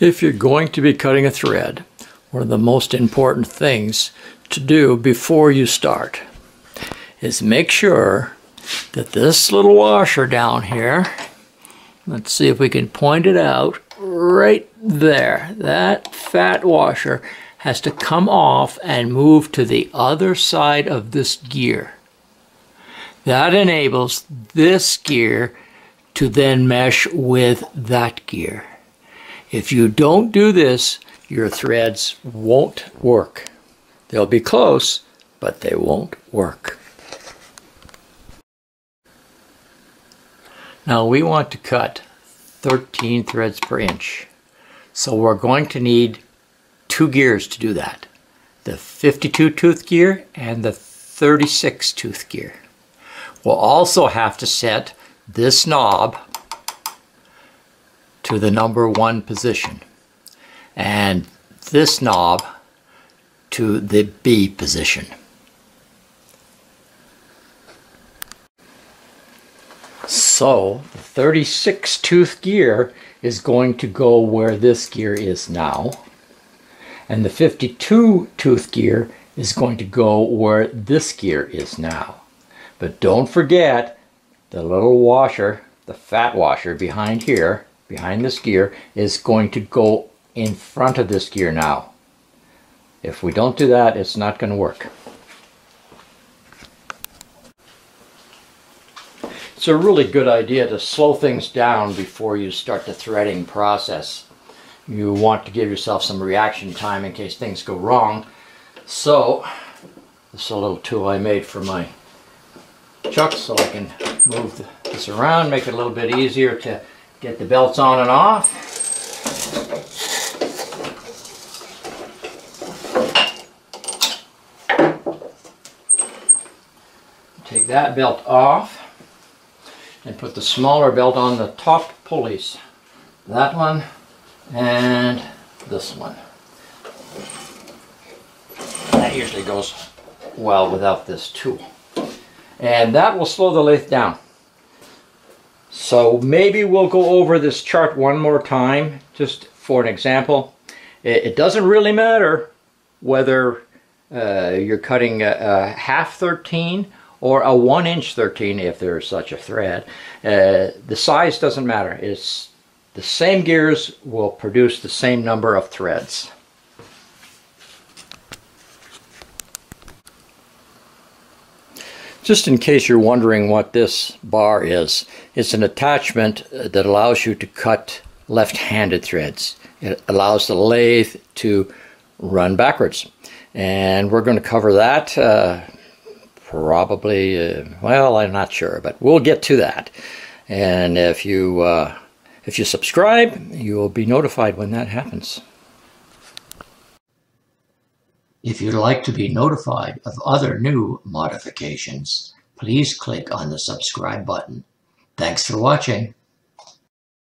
If you're going to be cutting a thread, one of the most important things to do before you start is make sure that this little washer down here, let's see if we can point it out, right there, that fat washer has to come off and move to the other side of this gear. That enables this gear to then mesh with that gear. If you don't do this, your threads won't work. They'll be close, but they won't work. Now we want to cut 13 threads per inch. So we're going to need two gears to do that. The 52 tooth gear and the 36 tooth gear. We'll also have to set this knob to the number one position and this knob to the B position. So the 36 tooth gear is going to go where this gear is now and the 52 tooth gear is going to go where this gear is now. But don't forget the little washer, the fat washer behind here behind this gear is going to go in front of this gear now. If we don't do that, it's not going to work. It's a really good idea to slow things down before you start the threading process. You want to give yourself some reaction time in case things go wrong. So, this is a little tool I made for my chuck so I can move this around, make it a little bit easier to Get the belts on and off. Take that belt off and put the smaller belt on the top pulleys. That one and this one. That usually goes well without this tool. And that will slow the lathe down. So maybe we'll go over this chart one more time, just for an example. It, it doesn't really matter whether uh, you're cutting a, a, half 13 or a one inch 13 if there is such a thread. Uh, the size doesn't matter. It's the same gears will produce the same number of threads. Just in case you're wondering what this bar is, it's an attachment that allows you to cut left-handed threads. It allows the lathe to run backwards. And we're going to cover that uh, probably, uh, well, I'm not sure, but we'll get to that. And if you, uh, if you subscribe, you will be notified when that happens. If you'd like to be notified of other new modifications, please click on the subscribe button. Thanks for watching.